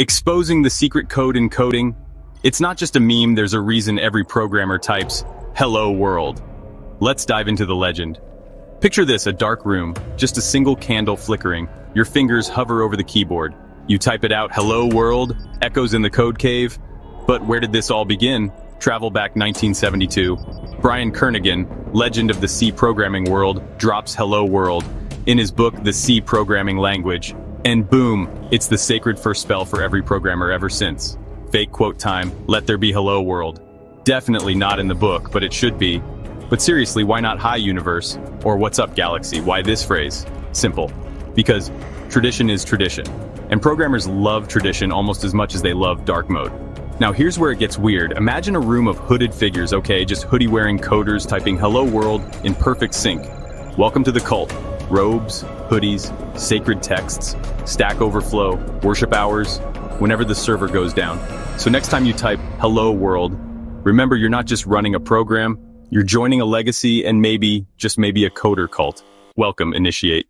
Exposing the secret code in coding. It's not just a meme, there's a reason every programmer types, hello world. Let's dive into the legend. Picture this, a dark room, just a single candle flickering. Your fingers hover over the keyboard. You type it out, hello world, echoes in the code cave. But where did this all begin? Travel back 1972. Brian Kernighan, legend of the C programming world, drops hello world in his book The C Programming Language. And boom, it's the sacred first spell for every programmer ever since. Fake quote time, let there be hello world. Definitely not in the book, but it should be. But seriously, why not Hi Universe? Or What's Up Galaxy? Why this phrase? Simple. Because tradition is tradition. And programmers love tradition almost as much as they love dark mode. Now here's where it gets weird. Imagine a room of hooded figures, okay? Just hoodie-wearing coders typing hello world in perfect sync. Welcome to the cult. Robes, hoodies, sacred texts, Stack Overflow, worship hours, whenever the server goes down. So next time you type hello world, remember you're not just running a program, you're joining a legacy and maybe, just maybe a coder cult. Welcome, Initiate.